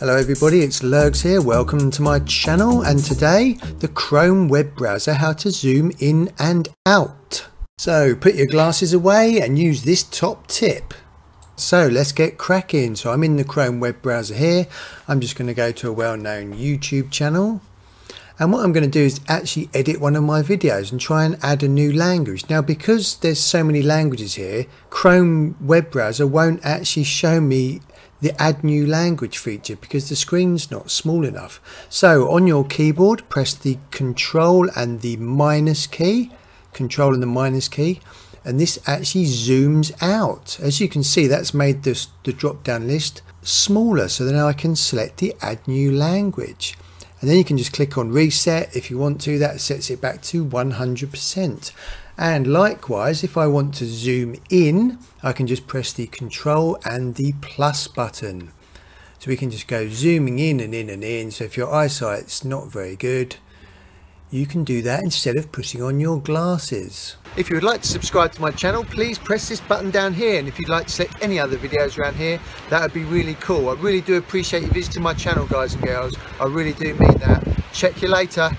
Hello everybody, it's Lurgs here. Welcome to my channel and today the Chrome web browser how to zoom in and out. So put your glasses away and use this top tip. So let's get cracking. So I'm in the Chrome web browser here. I'm just going to go to a well-known YouTube channel. And what I'm going to do is actually edit one of my videos and try and add a new language. Now because there's so many languages here, Chrome web browser won't actually show me the add new language feature because the screen's not small enough. So on your keyboard, press the control and the minus key, control and the minus key, and this actually zooms out. As you can see, that's made this, the drop down list smaller. So then I can select the add new language. And then you can just click on reset if you want to, that sets it back to 100%. And likewise, if I want to zoom in, I can just press the control and the plus button. So we can just go zooming in and in and in. So if your eyesight's not very good, you can do that instead of putting on your glasses. If you would like to subscribe to my channel, please press this button down here. And if you'd like to select any other videos around here, that would be really cool. I really do appreciate you visiting my channel, guys and girls. I really do mean that. Check you later.